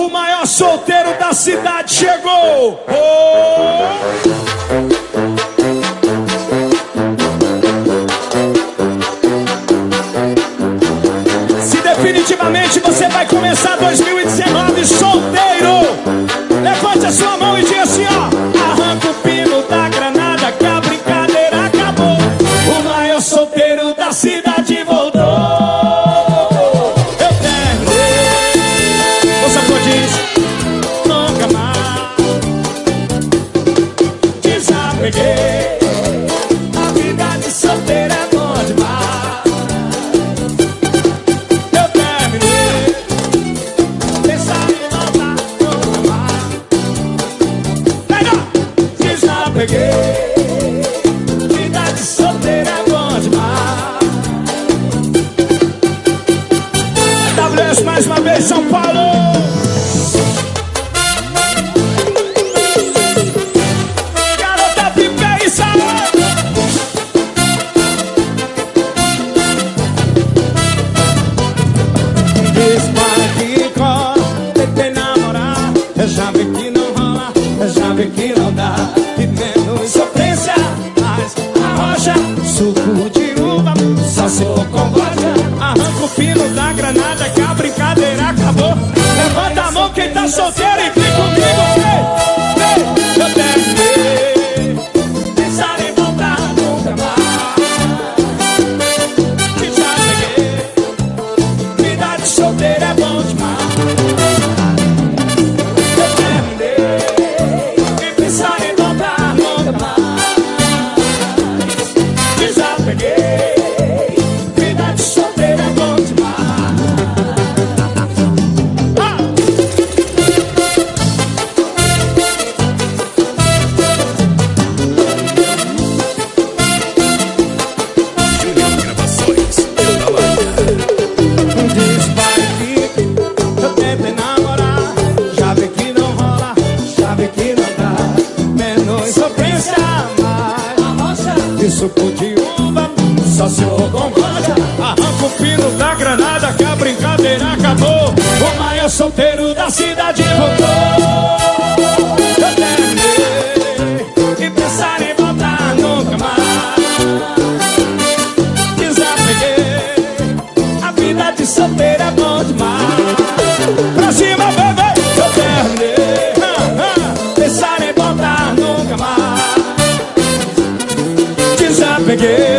O maior solteiro da cidade chegou! Oh! Se definitivamente você vai começar 2019 WS mais uma vez São Paulo. Garota fica e sai Diz para que tentei namorar. Eu já vi que não rola, eu já vi que não dá. E menos sofrência, mas arrocha Suco de uva, só se for com vodka. Arranca o pino da granada tá solteiro e vem comigo Vem, vem, eu de solteiro é bom demais. de suco de uva, só se for com ganja. Arranca o pino da granada que a brincadeira acabou. O maior é solteiro da cidade voltou. Eu terminei e pensar em voltar nunca mais. Desapeguei a vida de solteira. yeah.